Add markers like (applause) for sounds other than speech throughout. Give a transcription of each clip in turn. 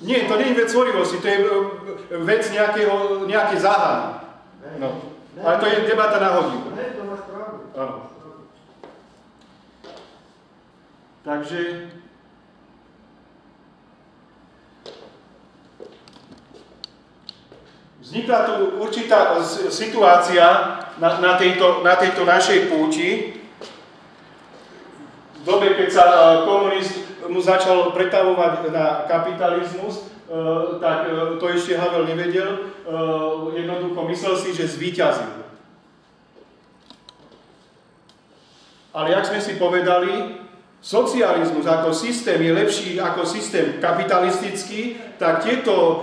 Nie, to nie je vec tvorivosti, to je e, vec nejakého, nejaké záhady. No. Ale to je debata na pravdu. Áno. Takže vznikla tu určitá situácia na, na, tejto, na tejto našej púti. V dobe, keď sa e, komunizmus začal pretavovať na kapitalizmus, e, tak e, to ešte Havel nevedel. Jednoducho myslel si, že zvíťazil. Ale jak sme si povedali, socializmus ako systém je lepší ako systém kapitalistický, tak tieto e,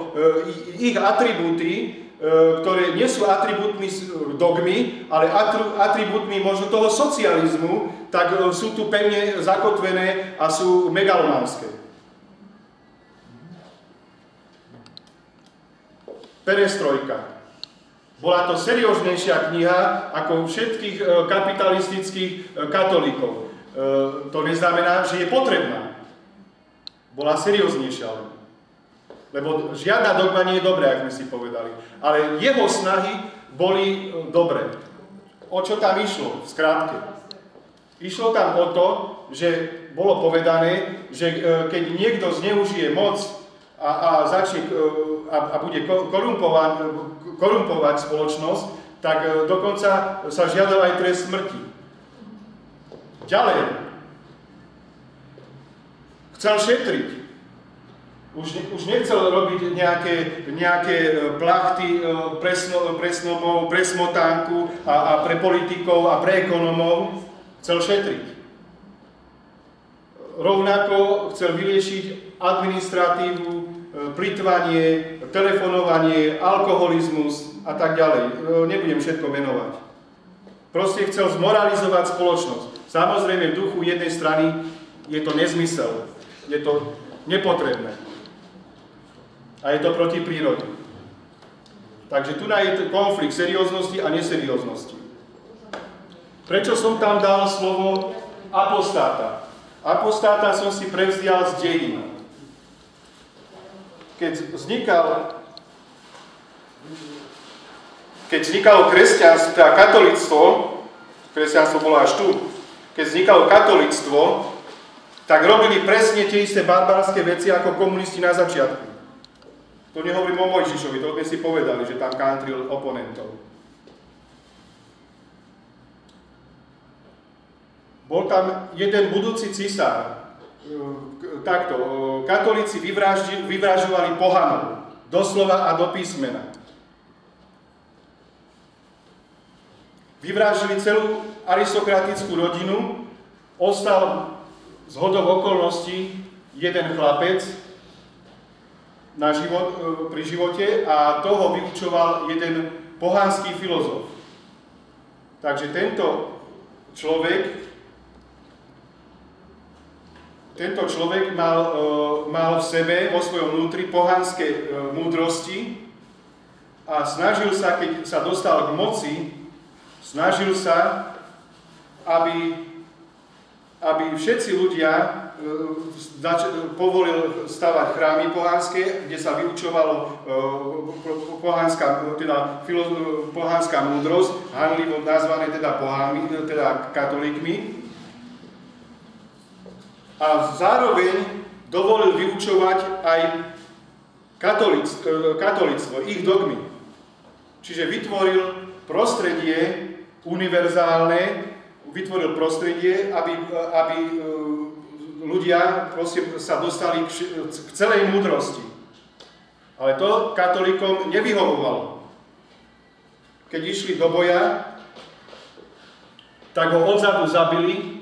ich atribúty, e, ktoré nie sú atribútmi dogmy, ale atribútmi možno toho socializmu, tak e, sú tu pevne zakotvené a sú megalománske. Perestrojka. Bola to serióznejšia kniha ako všetkých kapitalistických katolíkov. E, to neznamená, že je potrebná. Bola serióznejšia len. Lebo žiadna dogma nie je dobrá, ako sme si povedali. Ale jeho snahy boli e, dobré. O čo tam išlo? V skrátke. Išlo tam o to, že bolo povedané, že e, keď niekto zneužije moc a, a začne a, a bude korumpovať, korumpovať spoločnosť, tak dokonca sa žiadal aj trest smrti. Ďalej. Chcel šetriť. Už, už nechcel robiť nejaké, nejaké e, plachty e, presno, presnomov, presmotánku a, a pre politikov a pre ekonomov. Chcel šetriť. Rovnako chcel vyriešiť administratívu, e, plitvanie, telefonovanie, alkoholizmus a tak ďalej. Nebudem všetko menovať. Proste chcel zmoralizovať spoločnosť. Samozrejme, v duchu jednej strany je to nezmysel, je to nepotrebné. A je to proti prírode. Takže tu je konflikt serióznosti a neserióznosti. Prečo som tam dal slovo apostáta? Apostáta som si prevzdial z dejín. Keď vznikal keď vznikalo kresťanstvo, teda katolictvo, kresťanstvo bolo až tu, keď vznikalo katolictvo, tak robili presne tie isté barbarské veci ako komunisti na začiatku. To nehovorím o Mojžišovi, to sme si povedali, že tam kantril oponentov. Bol tam jeden budúci cisár. Takto, katolíci vyvražovali pohanov, doslova a do písmena. Vyvrážili celú aristokratickú rodinu, ostal z hodov okolností jeden chlapec na život, e, pri živote a toho vyučoval jeden pohanský filozof. Takže tento človek tento človek mal, e, mal v sebe, vo svojom vnútri, pohanské e, múdrosti a snažil sa, keď sa dostal k moci, Snažil sa, aby, aby všetci ľudia e, povolil stavať chrámy pohánske, kde sa vyučovalo pohánska, teda pohánska múdrosť, hanlivo nazvané teda pohánmi, teda katolíkmi. A zároveň dovolil vyučovať aj katolictvo, ich dogmy. Čiže vytvoril prostredie, univerzálne, vytvoril prostredie, aby, aby e, ľudia sa dostali k celej múdrosti. Ale to katolíkom nevyhovovalo. Keď išli do boja, tak ho odzadu zabili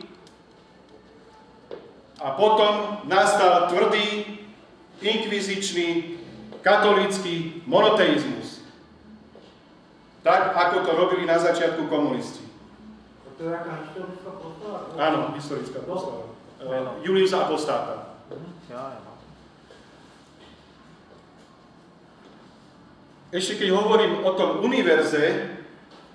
a potom nastal tvrdý, inkvizičný, katolícky monoteizmus. Tak, ako to robili na začiatku komunisti. To je aká historická postava? Áno, historická postava. Uh, Julius Apostáta. Ešte keď hovorím o tom univerze,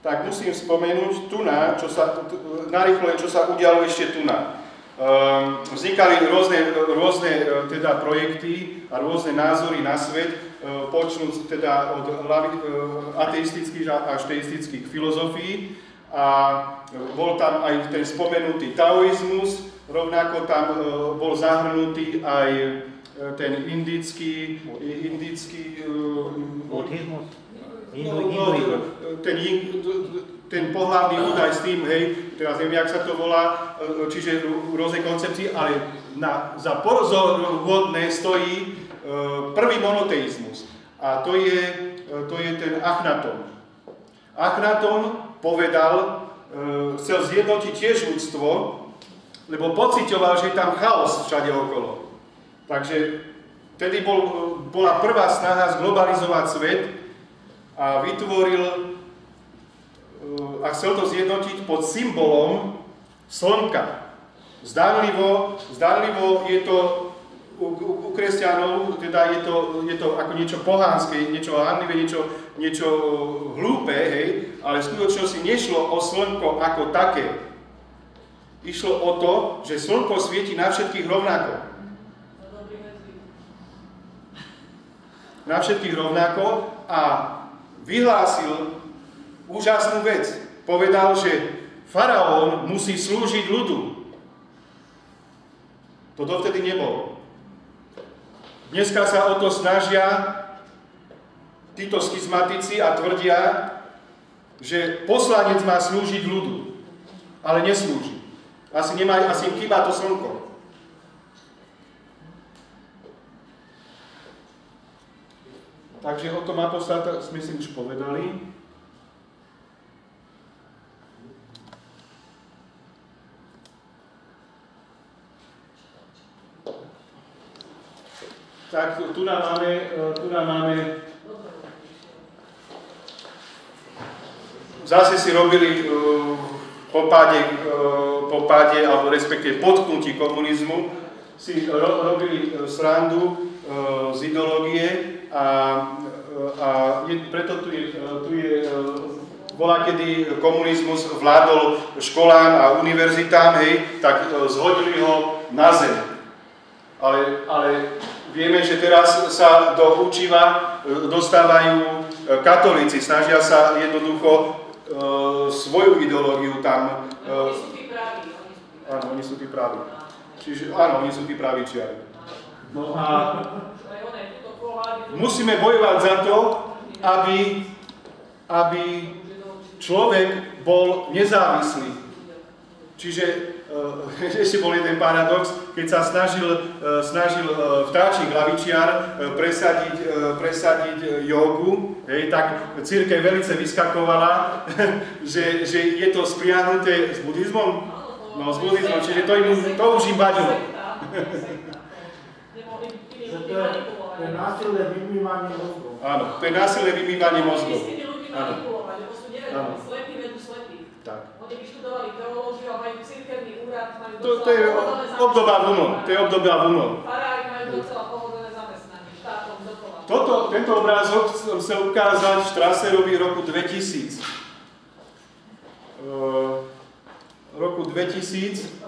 tak musím spomenúť tu na, čo sa, narýchlo, čo sa udialo ešte tu na. Um, vznikali rôzne, rôzne uh, teda projekty a rôzne názory na svet, uh, počnúť teda od uh, ateistických až teistických filozofií a bol tam aj ten spomenutý taoizmus, rovnako tam bol zahrnutý aj ten indický, indický Buddhizmus? No, no, ten, ten pohľadný údaj s tým, hej, teraz neviem, jak sa to volá, e, čiže rôzne koncepcie, ale na, za pozoruhodné stojí e, prvý monoteizmus. A to je, e, to je ten Achnaton. Achnaton povedal, chcel zjednotiť tiež ľudstvo, lebo pocitoval, že je tam chaos všade okolo. Takže vtedy bol, bola prvá snaha zglobalizovať svet, a vytvoril a chcel to zjednotiť pod symbolom slnka. Zdánlivo, zdánlivo je to u, u, u kresťanov, teda je to, je to ako niečo pohánske, niečo hánlivé, niečo, niečo hlúpe, hej, ale v skutočnosti nešlo o slnko ako také. Išlo o to, že slnko svieti na všetkých rovnako. Na všetkých rovnako a vyhlásil úžasnú vec. Povedal, že faraón musí slúžiť ľudu. To dovtedy nebolo. Dneska sa o to snažia títo schizmatici a tvrdia, že poslanec má slúžiť ľudu, ale neslúži. Asi, nemá, asi im chýba to slnko. Takže o tom apostáta sme si už povedali. Tak tu nám máme, tu nám máme zase si robili uh, po páde, uh, po páde alebo respektíve podknutí komunizmu, si ro, robili uh, srandu z ideológie a, a je, preto tu je, tu je bola, kedy komunizmus vládol školám a univerzitám, hej, tak zhodili ho na zem. Ale, ale vieme, že teraz sa do učiva e, dostávajú e, katolíci, snažia sa jednoducho e, svoju ideológiu tam... Oni sú tí praví. Áno, oni sú tí praví. Čiže áno, oni sú tí pravičiari. No a musíme bojovať za to, aby, aby človek bol nezávislý. Čiže uh, (laughs) ešte bol jeden paradox, keď sa snažil, uh, snažil uh, vtáčik hlavičiar uh, presadiť, presadiť jogu, hej, tak církev velice vyskakovala, (laughs) že, že je to spriahnuté s buddhizmom. No, s buddhizmom, čiže to, im, to už im vadilo. To je násilné vymývanie mozgov. Áno, to je násilné vymývanie mozgov. Oni ľudí manipulovať, lebo sú nevedení, slepí vedú slepí. Tak. Oni vyštudovali teológiu a majú cirkevný úrad, majú to, to je obdoba VUNO, to je obdoba VUNO. Farári majú docela pohodené zamestnanie, štátom dokola. Toto, tento obrázok som chcel ukázať Strasserovi roku 2000. Uh, roku 2000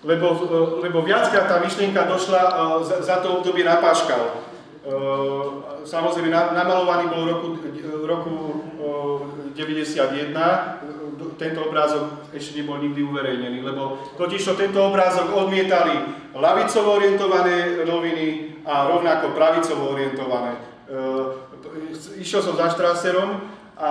lebo, e, lebo viackrát tá myšlienka došla e, za, za to obdobie na Paškal. Samozrejme, namalovaný bol v roku, roku 91, tento obrázok ešte nebol nikdy uverejnený, lebo totižto tento obrázok odmietali lavicovo orientované noviny a rovnako pravicovo orientované. Išiel som za Štraserom a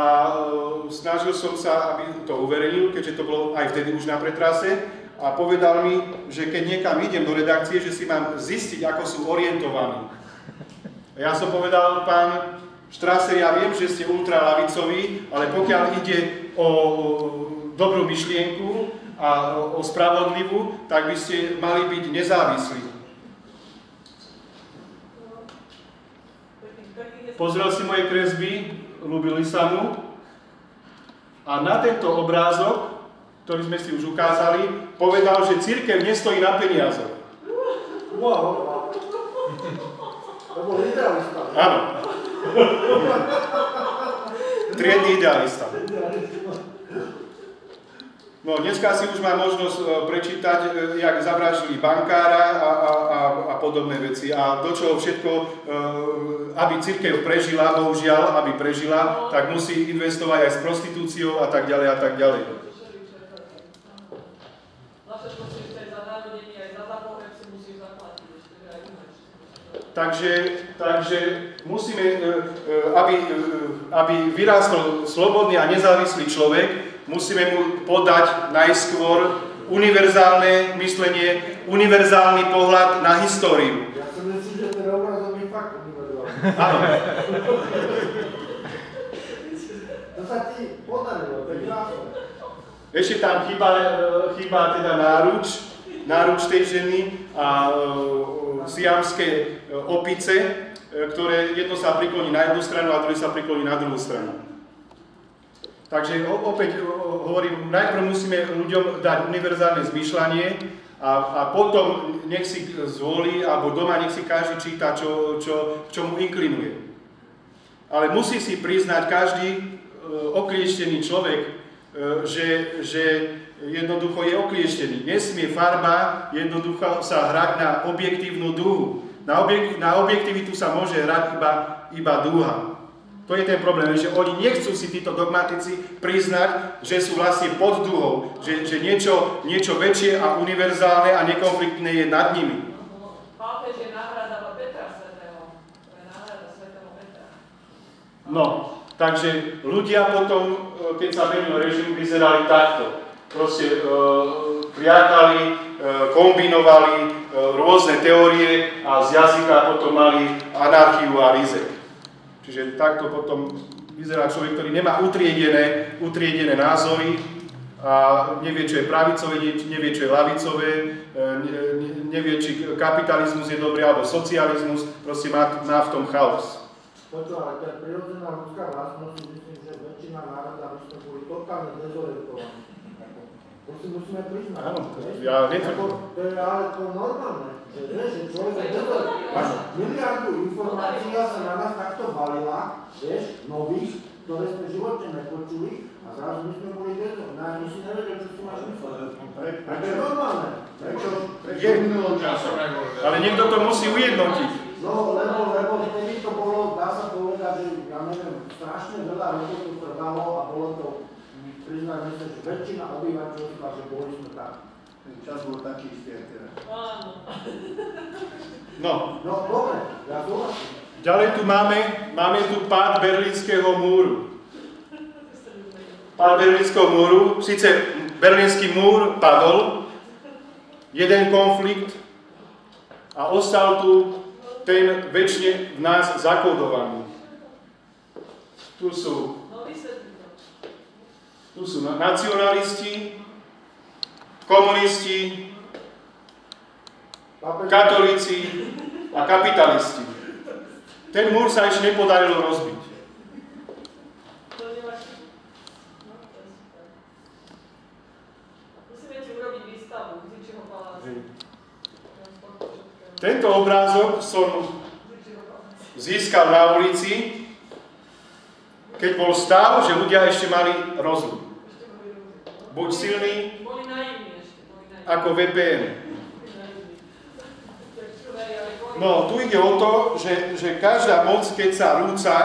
snažil som sa, aby to uverejnil, keďže to bolo aj vtedy už na pretrase a povedal mi, že keď niekam idem do redakcie, že si mám zistiť, ako sú orientovaní. Ja som povedal, pán Štraser, ja viem, že ste ultralavicoví, ale pokiaľ ide o dobrú myšlienku a o spravodlivú, tak by ste mali byť nezávislí. Pozrel si moje kresby, ľúbili sa mu a na tento obrázok ktorý sme si už ukázali, povedal, že církev nestojí na peniaze. Wow. To bol idealista. Áno. Triedny idealista. No dneska si už má možnosť e, prečítať, e, jak zavraždili bankára a, a, a, a podobné veci. A do čoho všetko, e, aby církev prežila, bohužiaľ, aby prežila, tak musí investovať aj s prostitúciou a tak ďalej a tak ďalej. Takže, takže musíme, aby, aby vyrástol slobodný a nezávislý človek, musíme mu podať najskôr univerzálne myslenie, univerzálny pohľad na históriu. Ja si myslím, že ten obrazok je fakt univerzálny. Áno. To sa ti podarilo, to je krásne. Ešte tam chýba, e, chýba teda náruč, náruč tej ženy a siamské e, opice, ktoré jedno sa prikloní na jednu stranu a druhé sa prikloní na druhú stranu. Takže opäť hovorím, najprv musíme ľuďom dať univerzálne zmýšľanie a, a potom nech si zvolí, alebo doma nech si každý číta, čo, čo, čo mu inklinuje. Ale musí si priznať každý e, oklieštený človek, e, že, že jednoducho je oklieštený. Nesmie farba jednoducho sa hrať na objektívnu dúhu. Na, objek, na objektivitu sa môže hrať iba, iba dúha. To je ten problém, že oni nechcú si títo dogmatici priznať, že sú vlastne pod duhou, že, že niečo, niečo väčšie a univerzálne a nekonfliktné je nad nimi. Pápež je náhrada Petra Svetého. Náhrada Svetého Petra. No, takže ľudia potom, e, keď sa menil režim, vyzerali takto. Proste e, priakali, e, kombinovali e, rôzne teórie a z jazyka potom mali anarchiu a rizek. Čiže takto potom vyzerá človek, ktorý nemá utriedené, utriedené názory a nevie, čo je pravicové, nevie, čo je lavicové, nevie, či kapitalizmus je dobrý alebo socializmus, proste má, má v tom chaos. Toto, ale to je prirodzená ľudská vlastnosť, myslím, že väčšina národa by sme boli totálne dezorientovaní. To si musíme priznať. Áno, ja netvrdím. To je ale to normálne. Že, že človek miliardu informácií sa na nás takto valila, vieš, nových, ktoré sme v živote nepočuli a zrazu my sme boli dezo. No, my si nevedeli, čo si máš mysleť. To je normálne. Prečo? Je. Ale niekto to musí ujednotiť. No, lebo, lebo vtedy to bolo, dá sa povedať, že ja neviem, strašne veľa ľudí to trvalo a bolo to priznajme sa, že väčšina obyvateľstva, že boli sme tak. Ten čas bol taký istý aj teraz. Áno. No. No, dobre, ja súhlasím. Ďalej tu máme, máme tu pád Berlínskeho múru. Pád Berlínskeho múru, síce Berlínsky múr padol, jeden konflikt a ostal tu ten väčšine v nás zakodovaný. Tu sú tu sú nacionalisti, komunisti, katolíci a kapitalisti. Ten múr sa ešte nepodarilo rozbiť. Tento obrázok som získal na ulici, keď bol stav, že ľudia ešte mali rozum buď silný, ako VPN. No, tu ide o to, že, že každá moc, keď sa rúca,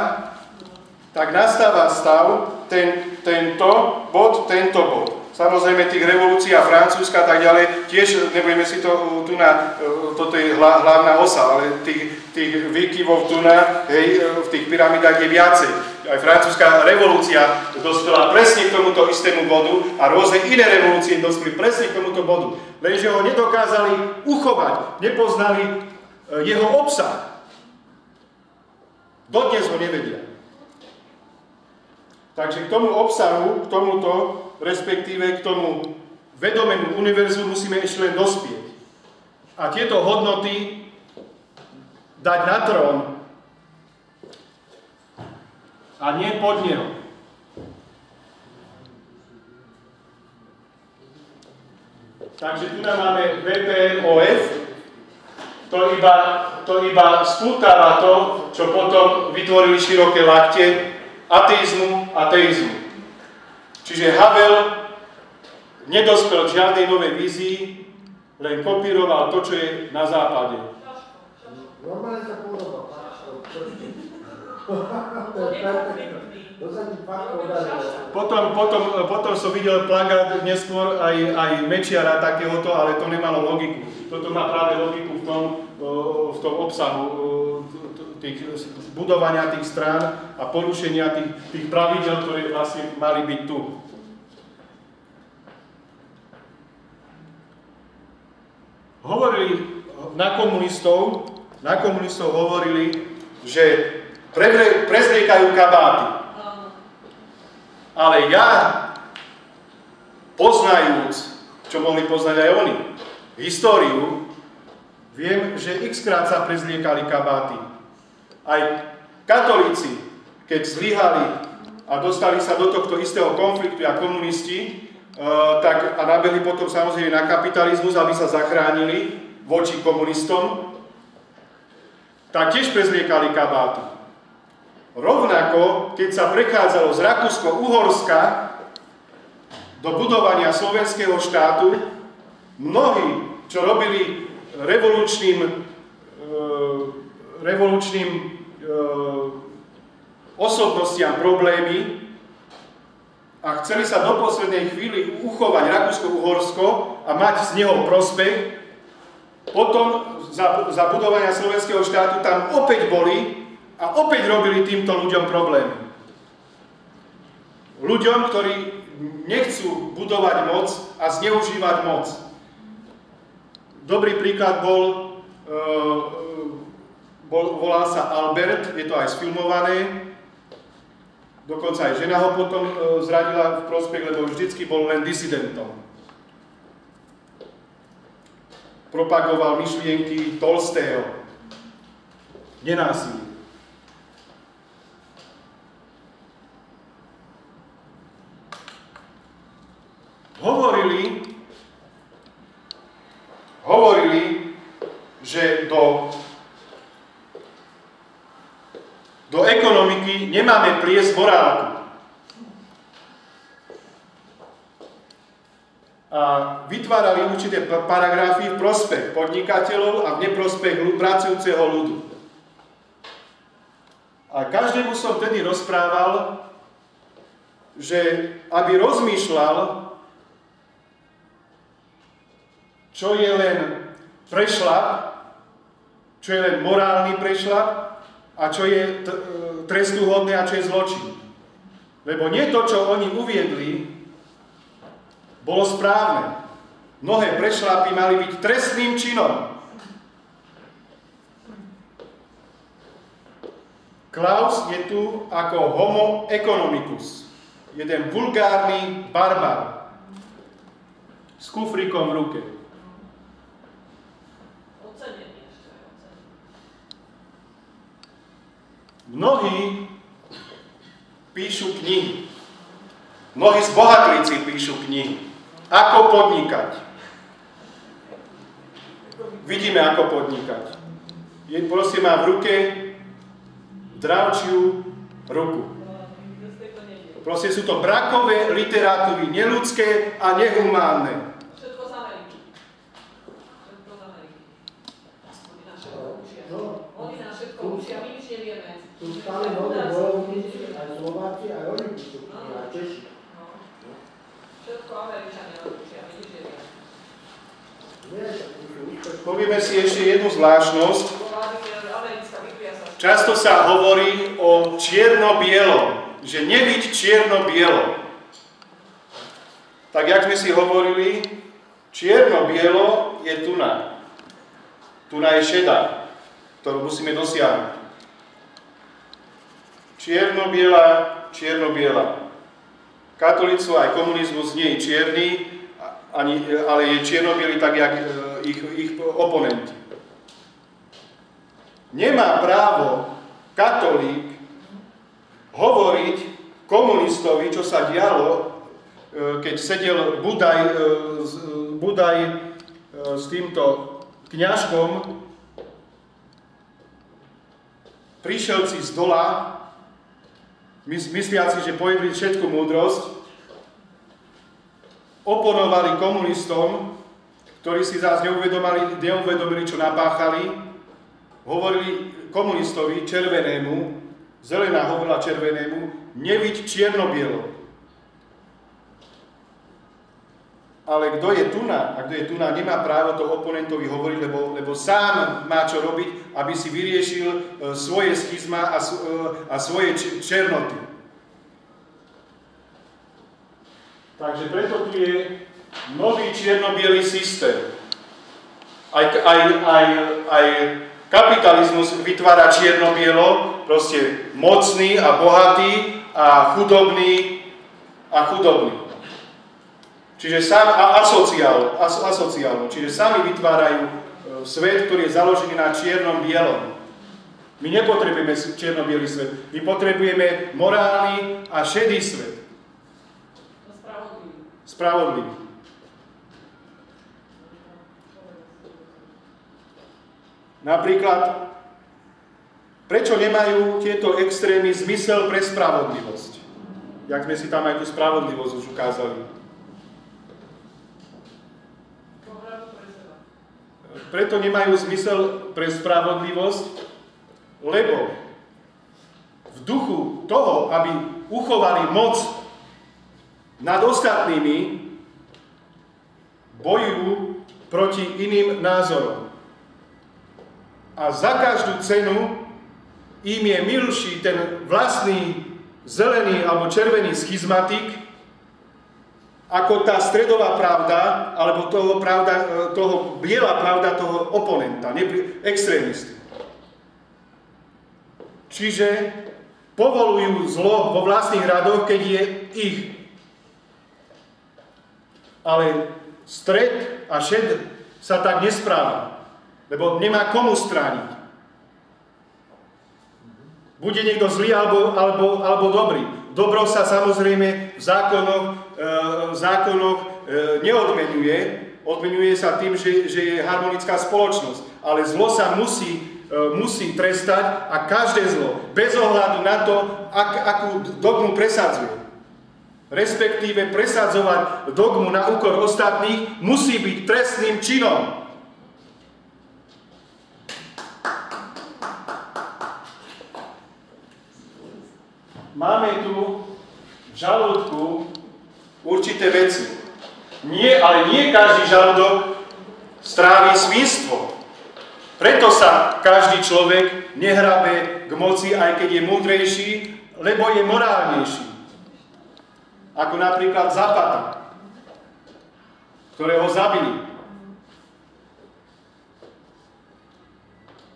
tak nastáva stav, ten, tento bod, tento bod. Samozrejme tých revolúcií a Francúzska a tak ďalej, tiež nebudeme si to tu na, uh, toto je hlavná osa, ale tých, tých výkyvov tu na, hej, uh, v tých pyramidách je viacej aj francúzska revolúcia dospela presne k tomuto istému bodu a rôzne iné revolúcie dospeli presne k tomuto bodu. Lenže ho nedokázali uchovať, nepoznali e, jeho obsah. Dodnes ho nevedia. Takže k tomu obsahu, k tomuto, respektíve k tomu vedomému univerzu musíme ešte len dospieť. A tieto hodnoty dať na trón a nie pod neho. Takže tu nám máme VPNOF, to iba, to iba spútava to, čo potom vytvorili široké lakte ateizmu a teizmu. Čiže Havel nedospel k žiadnej novej vízii, len kopíroval to, čo je na západe. Normálne sa podoba. (laughs) Potom, potom, potom som videl plagát neskôr aj, aj Mečiara takéhoto, ale to nemalo logiku. Toto má práve logiku v tom, v tom obsahu tých budovania tých strán a porušenia tých, tých pravidel, ktoré vlastne mali byť tu. Hovorili na komunistov, na komunistov hovorili, že prevre- prezliekajú kabáty. Ale ja, poznajúc, čo mohli poznať aj oni, históriu, viem, že x krát sa prezliekali kabáty. Aj katolíci, keď zlyhali a dostali sa do tohto istého konfliktu a komunisti, uh, tak, a nabehli potom samozrejme na kapitalizmus, aby sa zachránili voči komunistom, tak tiež prezliekali kabáty. Rovnako, keď sa prechádzalo z Rakúsko-Uhorska do budovania slovenského štátu, mnohí, čo robili revolučným, e, revolučným e, osobnostiam problémy a chceli sa do poslednej chvíli uchovať Rakúsko-Uhorsko a mať z neho prospech, potom za, za budovania slovenského štátu tam opäť boli a opäť robili týmto ľuďom problémy. Ľuďom, ktorí nechcú budovať moc a zneužívať moc. Dobrý príklad bol, e, bol volá sa Albert, je to aj sfilmované, dokonca aj žena ho potom e, zradila v prospech, lebo vždycky bol len disidentom. Propagoval myšlienky Tolstého, nenásilí. Hovorili, hovorili, že do, do ekonomiky nemáme pliesť morálku. A vytvárali určité pa- paragrafy v prospech podnikateľov a v neprospech pracujúceho ľudu. A každému som tedy rozprával, že aby rozmýšľal, čo je len prešlap, čo je len morálny prešlap a čo je e, trestuhodné a čo je zločin. Lebo nie to, čo oni uviedli, bolo správne. Mnohé prešlapy mali byť trestným činom. Klaus je tu ako homo economicus, jeden vulgárny barbar s kufrikom v ruke. Ocenenie ešte aj ocenenie. Mnohí píšu knihy. Mnohí zbohatlíci píšu knihy. Ako podnikať. Vidíme, ako podnikať. Je, prosím, má v ruke dravčiu ruku. Proste sú to brakové literatúry, neludské a nehumánne. Všetko z Ameriky. Všetko z Ameriky. Oni nás všetko učia. No. Oni nás všetko učia, my nič nevieme. Tu stále noví bojovníci, aj Slováci, aj oni píšu knihy, a Češi. No. Všetko Američania nás učia, my nič nevieme. Vieš, akí sú úspešní. Povieme si ešte jednu zvláštnosť. Často sa hovorí o čierno-bielom, že nebyť čierno-bielo. Tak jak sme si hovorili, čierno-bielo je tuna. Tuna je šedá, ktorú musíme dosiahnuť. Čierno-biela, čierno-biela. Katolíctvo aj komunizmus nie je čierny, ale je čierno-biely tak, jak e, ich, ich oponenti. Nemá právo katolík hovoriť komunistovi, čo sa dialo, e, keď sedel Budaj, e, Budaj e, s týmto kňažkom, prišelci z dola, mys- mysliaci, že pojedli všetku múdrosť, oponovali komunistom, ktorí si zás neuvedomili, neuvedomili, čo napáchali, hovorili komunistovi červenému, zelená hovorila červenému, neviť čierno-bielo. Ale kto je na, a kto je na, nemá právo to oponentovi hovoriť, lebo, lebo sám má čo robiť, aby si vyriešil e, svoje schizma a, e, a svoje černoty. Takže preto tu je nový čierno systém. Aj, aj, aj, aj kapitalizmus vytvára čierno-bielo, proste mocný a bohatý a chudobný a chudobný. Čiže sám, a asociál, as, asociálno, čiže sami vytvárajú e, svet, ktorý je založený na čiernom bielom. My nepotrebujeme čierno-bielý svet, my potrebujeme morálny a šedý svet. Spravodlivý. Spravodlivý. Napríklad, prečo nemajú tieto extrémy zmysel pre spravodlivosť? Jak sme si tam aj tú spravodlivosť už ukázali. preto nemajú zmysel pre spravodlivosť, lebo v duchu toho, aby uchovali moc nad ostatnými, bojujú proti iným názorom. A za každú cenu im je milší ten vlastný zelený alebo červený schizmatik, ako tá stredová pravda, alebo toho, pravda, e, toho biela pravda toho oponenta, extrémisty. Čiže povolujú zlo vo vlastných radoch, keď je ich. Ale stred a šed sa tak nespráva, lebo nemá komu strániť. Bude niekto zlý alebo, alebo, alebo dobrý. Dobro sa samozrejme v zákonoch v zákonoch e, neodmenuje, odmenuje sa tým, že, že je harmonická spoločnosť. Ale zlo sa musí, e, musí trestať a každé zlo, bez ohľadu na to, ak, akú dogmu presadzuje. Respektíve presadzovať dogmu na úkor ostatných musí byť trestným činom. Máme tu v žalúdku určité veci. Nie, ale nie každý žalúdok strávi svinstvo. Preto sa každý človek nehrabe k moci, aj keď je múdrejší, lebo je morálnejší. Ako napríklad Zapata, ktorého zabili.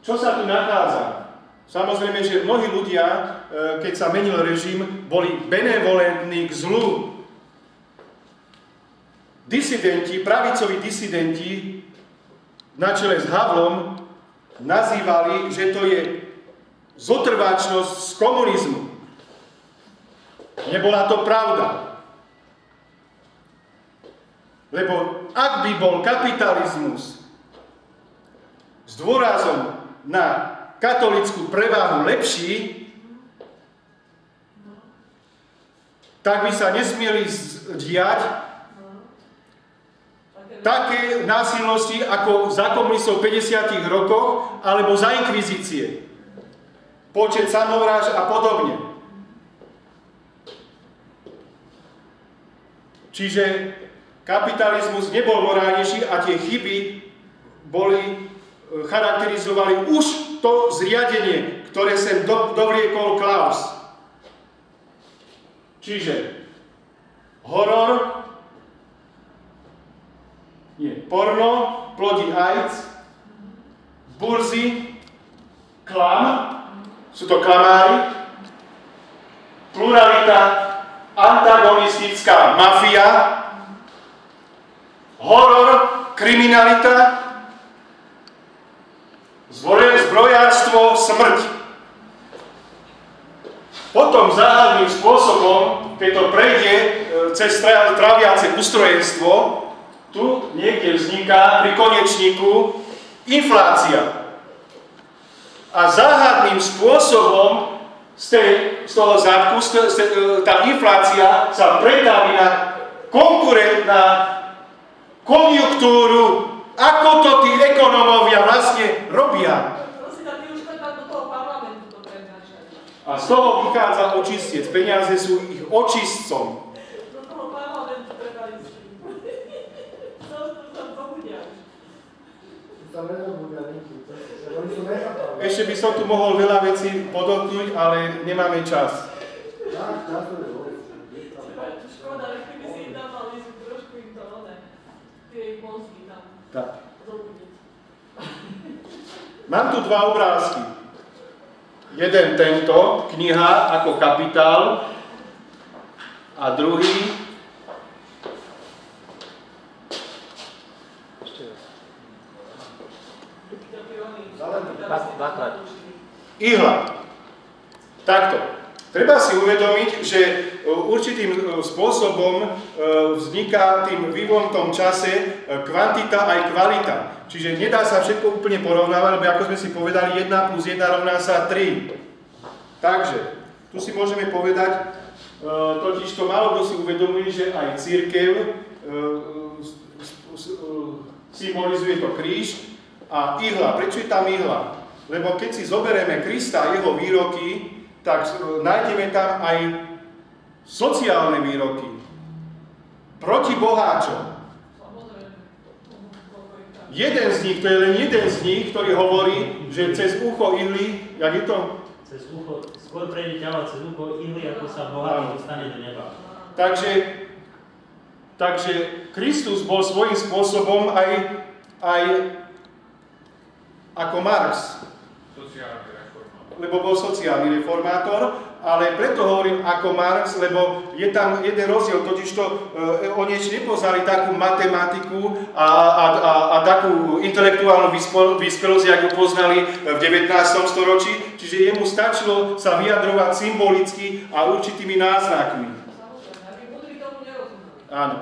Čo sa tu nachádza? Samozrejme, že mnohí ľudia, e, keď sa menil režim, boli benevolentní k zlu, disidenti, pravicoví disidenti na čele s Havlom nazývali, že to je zotrváčnosť z komunizmu. Nebola to pravda. Lebo ak by bol kapitalizmus s dôrazom na katolickú preváhu lepší, tak by sa nesmieli diať také násilnosti ako za komunistov v 50 rokoch alebo za inkvizície. Počet samovráž a podobne. Čiže kapitalizmus nebol morálnejší a tie chyby boli, e, charakterizovali už to zriadenie, ktoré sem do, dovliekol Klaus. Čiže horor, nie. Porno plodí AIDS, burzy, klam, sú to klamári, pluralita, antagonistická mafia, horor, kriminalita, zbrojárstvo, smrť. Potom záhadným spôsobom, keď to prejde e, cez traviace ustrojenstvo, tu niekde vzniká pri konečníku inflácia. A záhadným spôsobom z, tej, z toho zadku z, z, tá inflácia sa pretaví na konkurent na konjunktúru, ako to tí ekonómovia vlastne robia. Prosím, a ty už tak do toho parlamentu to prednášajú. A z toho vychádza očistec. Peniaze sú ich očistcom. Do. Ešte by som tu mohol veľa vecí podotknúť, ale nemáme čas. Tak. Mám tu dva obrázky. Jeden tento, kniha ako kapitál, a druhý ihla. Takto. Treba si uvedomiť, že určitým e, spôsobom e, vzniká tým vývojom v tom čase kvantita aj kvalita. Čiže nedá sa všetko úplne porovnávať, lebo ako sme si povedali, 1 plus 1 rovná sa 3. Takže, tu si môžeme povedať, totiž to málo kto si uvedomuje, že aj církev symbolizuje to kríž a ihla. Prečo je tam ihla? Lebo keď si zoberieme Krista a jeho výroky, tak e, nájdeme tam aj sociálne výroky. Proti boháčom. Jeden z nich, to je len jeden z nich, ktorý hovorí, že cez ucho ihly, jak je to? Cez ucho, skôr prejde ťava cez ucho ihly, ako sa bohatý dostane do neba. Takže, takže Kristus bol svojím spôsobom aj, aj ako Marx. Reformátor. Lebo bol sociálny reformátor, ale preto hovorím ako Marx, lebo je tam jeden rozdiel, totiž to e, oni ešte nepoznali takú matematiku a, a, a, a takú intelektuálnu vyspelosť, ako ju poznali v 19. storočí, čiže jemu stačilo sa vyjadrovať symbolicky a určitými náznakmi. Áno.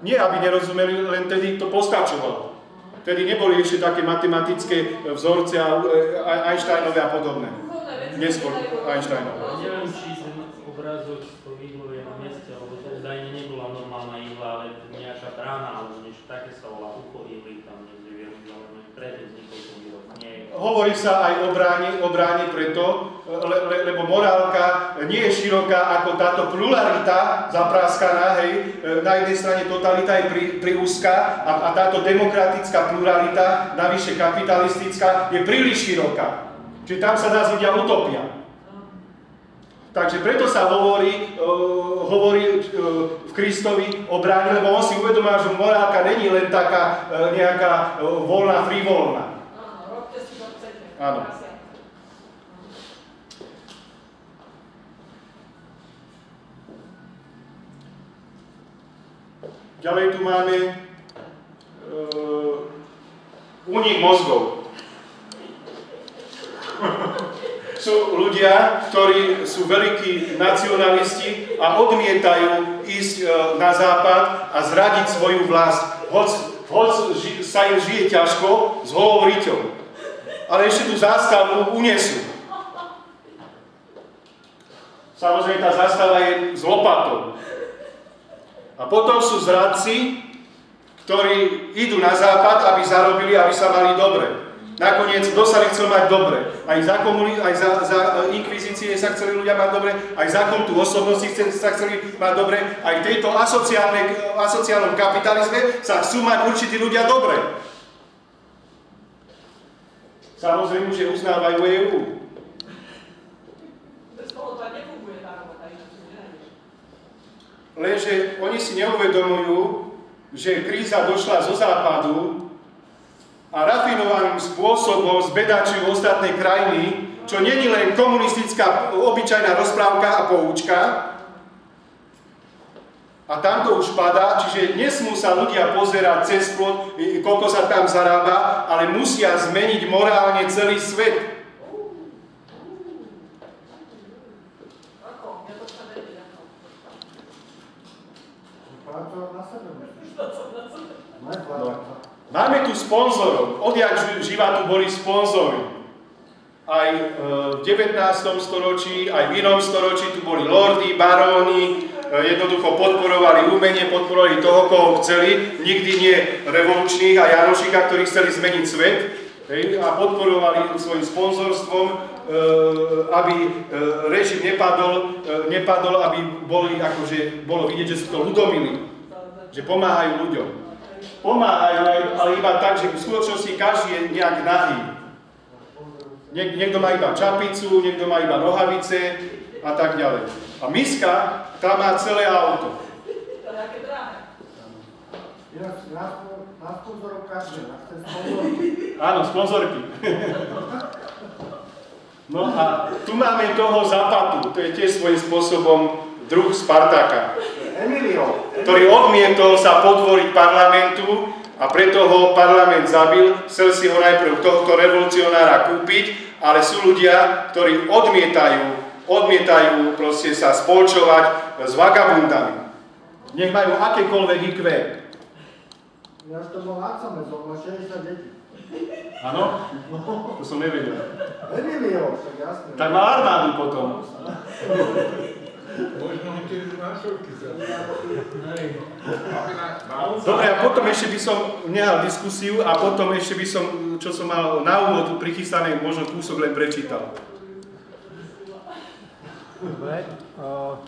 Nie, aby nerozumeli, len tedy to postačovalo. Vtedy neboli ešte také matematické vzorce a e, Einsteinové a podobné. Neskôr Einsteinov. Neviem, či ten obrázok ihlou je na mieste, lebo to údajne nebola normálna ihla, ale nejaká brána, alebo niečo také sa volá ucho ihly, tam niekde v Jeruzaleme. Predtým vznikol ten výrok. Hovorí sa aj o bráni, o bráni preto, le, le, lebo morálka nie je široká ako táto pluralita zapraskaná, hej, na jednej strane totalita je pri, priúzka a, a táto demokratická pluralita, navyše kapitalistická, je príliš široká. Čiže tam sa dá zvidia utopia. Takže preto sa hovorí, uh, hovorí uh, v Kristovi o bráni, lebo on si uvedomá, že morálka není len taká uh, nejaká uh, voľná, frivolná. Áno. Ďalej tu máme uh, mozgov. Sú ľudia, ktorí sú veľkí nacionalisti a odmietajú ísť uh, na západ a zradiť svoju vlast, hoď ži, sa im žije ťažko s holou. Ale ešte tú zástavu unesú. Samozrejme, tá zástava je s lopatou. A potom sú zradci, ktorí idú na západ, aby zarobili, aby sa mali dobre. Nakoniec, kto sa nechcel mať dobre? Aj za, komuni- aj za, za e, inkvizície sa chceli ľudia mať dobre, aj za kultu osobnosti sa chceli mať dobre, aj v tejto asociálnej, asociálnom kapitalizme sa chcú mať určití ľudia dobre. Samozrejme, že uznávajú EU. Lenže oni si neuvedomujú, že kríza došla zo západu a rafinovaným spôsobom zbedačujú ostatné krajiny, čo není len komunistická obyčajná rozprávka a poučka, a tam to už padá, čiže nesmú sa ľudia pozerať cez plot, koľko sa tam zarába, ale musia zmeniť morálne celý svet. Ako? Ja to chcem vedieť, ako. Pracovať na sebe musíš. Ne, No. pracovať. Máme tu sponzorov. Tu boli sponzory. Aj e, v 19. storočí, aj v inom storočí tu boli lordy, baróni, jednoducho podporovali umenie, podporovali toho, koho chceli, nikdy nie revolučných a Janošika, ktorí chceli zmeniť svet, a podporovali svojim sponzorstvom, e, aby e, režim nepadol, e, nepadol, aby boli, akože, bolo vidieť, že sú to ľudomili, že pomáhajú ľuďom. Pomáhajú, aj- ale iba tak, že v skutočnosti každý je nejak nahý. Niek- niekto má iba čapicu, niekto má iba nohavice a tak ďalej. A miska, tá má celé auto. Áno, sponzorky. No a tu máme toho Zapatu, to je tiež svojím spôsobom druh Spartaka, Emilio, ktorý odmietol sa podvoriť parlamentu a preto ho parlament zabil, chcel si ho najprv tohto revolucionára kúpiť, ale sú ľudia, ktorí odmietajú, odmietajú proste sa spolčovať s vagabundami. Nech majú akékoľvek IQ. ja to bol samec, on má 60 detí. Áno? To som nevedel. Emilio, však jasné. Tak má armádu potom. (laughs) Možno nášovky sa. Dobre, a potom ešte by som nehal diskusiu a potom ešte by som, čo som mal na úvod prichystané, možno kúsok len prečítal. Dobre, uh,